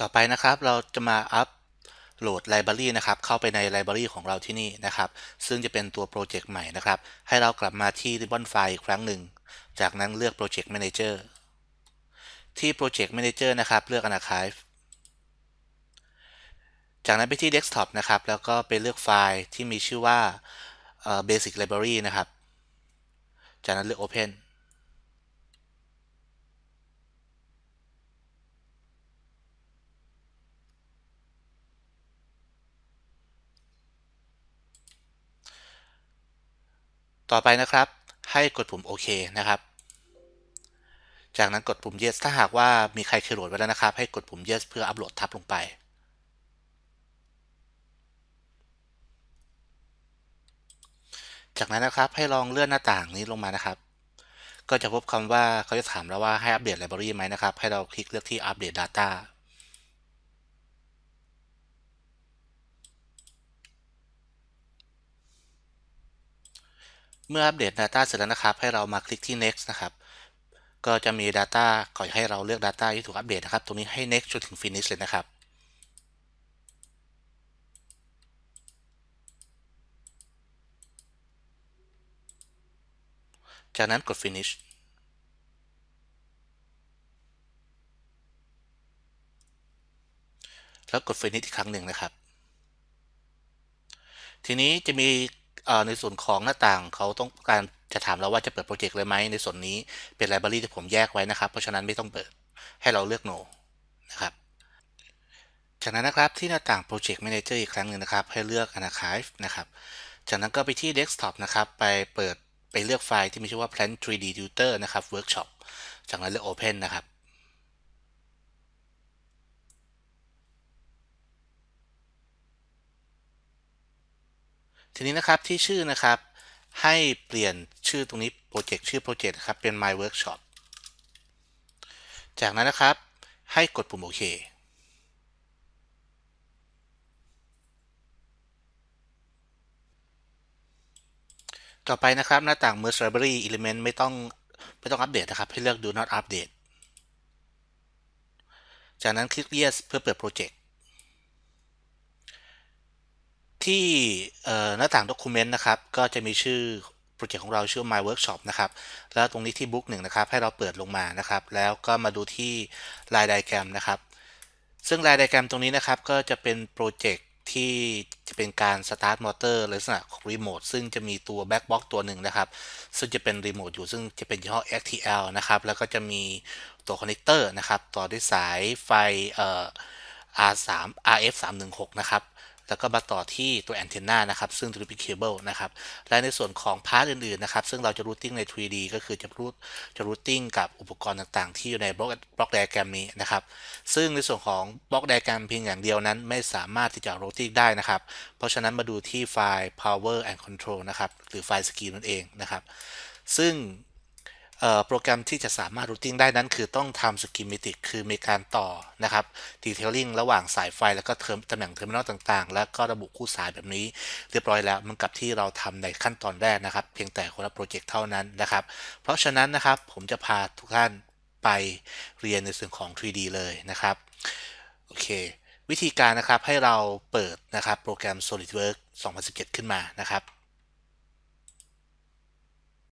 ต่อไปนะครับเราจะมาอัปโหลดไลบรารีนะครับเข้าไปในไลบรารีของเราที่นี่นะครับ ซึ่งจะเป็นตัวโปรเจกต์ใหม่นะครับ ให้เรากลับมาที่ Ribbon File อีกครั้งหนึ่ง จากนั้นเลือก Project Manager ที่ Project Manager นะครับ เลือก Archive จากนั้นไปที่ Desktop นะครับ แล้วก็ไปเลือกไฟล์ที่มีชื่อว่า Basic Library นะครับ จากนั้นเลือก Open ต่อไปนะครับ ให้กดปุ่มโอเคนะครับ จากนั้นกดปุ่ม yes ถ้าหากว่ามีใครเคยโหลดไว้แล้วนะครับ ให้กดปุ่ม yes เพื่ออัปโหลดทับลงไปจากนั้นนะครับให้ลองเลื่อนหน้าต่างนี้ลงมานะครับ ก็จะพบคำว่าเขาจะถามเราว่าให้อัปเดตไลบรารีไหมนะครับ ให้เราคลิกเลือกที่อัปเดต Data เมื่ออัปเดต Data เสร็จแล้วนะครับ ให้เรามาคลิกที่ next นะครับ ก็จะมี Data ขอให้เราเลือก Data ที่ถูกอัปเดตนะครับ ตรงนี้ให้ next จนถึง finish เลยนะครับจากนั้นกด finish แล้วกด finish อีกครั้งหนึ่งนะครับ ทีนี้จะมี ในส่วนของหน้าต่างเขาต้องการจะถามเราว่าจะเปิดโปรเจกต์เลยไหมในส่วนนี้เป็นไลบรารีที่ผมแยกไว้นะครับ เพราะฉะนั้นไม่ต้องเปิดให้เราเลือก no นะครับ จากนั้นนะครับที่หน้าต่าง Project Manager อีกครั้งหนึ่งนะครับ ให้เลือก Archive นะครับ จากนั้นก็ไปที่ Desktop นะครับ ไปเปิดไปเลือกไฟล์ที่มีชื่อว่า plant 3D Tutor นะครับ Workshop จากนั้นเลือก Open นะครับ ทีนี้นะครับที่ชื่อนะครับ ให้เปลี่ยนชื่อตรงนี้โปรเจกต์ชื่อโปรเจกต์ครับเป็น My Workshop จากนั้นนะครับ ให้กดปุ่มโอเคต่อไปนะครับหน้าต่าง Merge Library Element ไม่ต้องไม่ต้องอัปเดตนะครับ ให้เลือก Do Not Update จากนั้นคลิก Yes เพื่อเปิดโปรเจกต์ ที่หน้าต่าง Document นะครับ ก็จะมีชื่อโปรเจกต์ของเราชื่อ My Workshop นะครับ แล้วตรงนี้ที่ book หนึ่งนะครับ ให้เราเปิดลงมานะครับ แล้วก็มาดูที่ line diagram นะครับ ซึ่ง line diagram ตรงนี้นะครับ ก็จะเป็นโปรเจกต์ที่จะเป็นการ start motor ลักษณะของรีโมทซึ่งจะมีตัว back box ตัวหนึ่งนะครับ ซึ่งจะเป็นรีโมทอยู่ซึ่งจะเป็นยี่ห้อ XTL นะครับ แล้วก็จะมีตัว connector นะครับ ต่อด้วยสายไฟ R3 RF 316 นะครับ แล้วก็มาต่อที่ตัว antenna นะครับ ซึ่งจะเป็นเคเบิลนะครับ และในส่วนของ part อื่นๆนะครับ ซึ่งเราจะ routing ใน 3D ก็คือจะ route จะ routing กับอุปกรณ์ต่างๆ ที่อยู่ใน block block diagram นี้นะครับ ซึ่งในส่วนของ block diagram เพียงอย่างเดียวนั้นไม่สามารถที่จะ routing ได้นะครับ เพราะฉะนั้นมาดูที่ไฟล์ power and control นะครับ หรือไฟล์ scheme นั่นเองนะครับ ซึ่ง โปรแกรมที่จะสามารถ routing ได้นั้น คือต้องทำ schematic คือมีการต่อนะครับ detailing ระหว่างสายไฟ แล้วก็เทอมตำแหน่ง terminal ต่างๆ แล้วก็ระบุคู่สายแบบนี้ เรียบร้อยแล้วเหมือนกับที่เราทำในขั้นตอนแรกนะครับ เพียงแต่คนละโปรเจกต์เท่านั้นนะครับ เพราะฉะนั้นนะครับผมจะพาทุกท่านไปเรียนในส่วนของ 3D เลยนะครับโอเควิธีการนะครับให้เราเปิดนะครับโปรแกรม SolidWorks 2017 ขึ้นมานะครับ